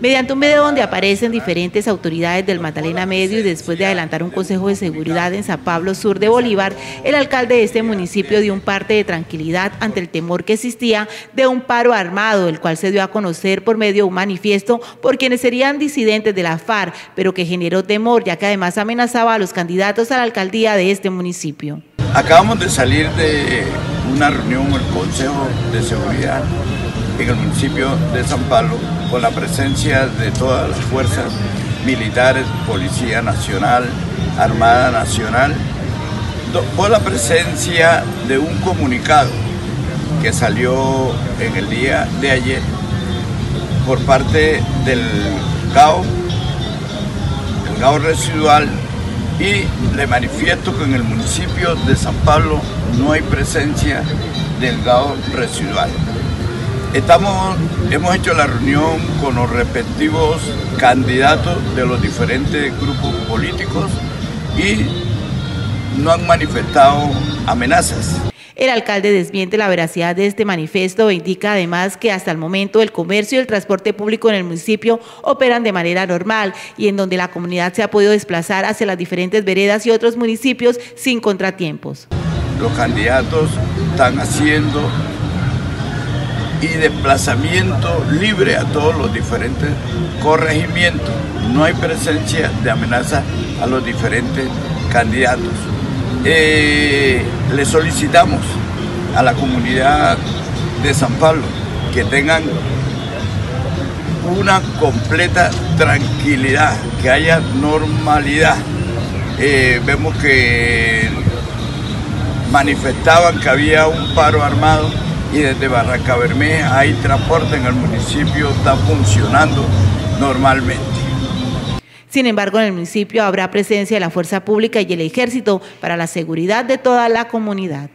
Mediante un video donde aparecen diferentes autoridades del Magdalena Medio y después de adelantar un consejo de seguridad en San Pablo Sur de Bolívar, el alcalde de este municipio dio un parte de tranquilidad ante el temor que existía de un paro armado, el cual se dio a conocer por medio de un manifiesto por quienes serían disidentes de la FARC, pero que generó temor ya que además amenazaba a los candidatos a la alcaldía de este municipio. Acabamos de salir de una reunión el Consejo de Seguridad en el municipio de San Pablo con la presencia de todas las fuerzas militares, Policía Nacional, Armada Nacional, por la presencia de un comunicado que salió en el día de ayer por parte del GAO, el GAO residual, y le manifiesto que en el municipio de San Pablo no hay presencia del GAO residual. Estamos, hemos hecho la reunión con los respectivos candidatos de los diferentes grupos políticos y no han manifestado amenazas. El alcalde desmiente la veracidad de este manifiesto e indica además que hasta el momento el comercio y el transporte público en el municipio operan de manera normal y en donde la comunidad se ha podido desplazar hacia las diferentes veredas y otros municipios sin contratiempos. Los candidatos están haciendo y desplazamiento libre a todos los diferentes corregimientos. No hay presencia de amenaza a los diferentes candidatos. Eh, le solicitamos a la comunidad de San Pablo que tengan una completa tranquilidad, que haya normalidad. Eh, vemos que manifestaban que había un paro armado y desde Barranca Bermeja hay transporte en el municipio, está funcionando normalmente. Sin embargo, en el municipio habrá presencia de la fuerza pública y el ejército para la seguridad de toda la comunidad.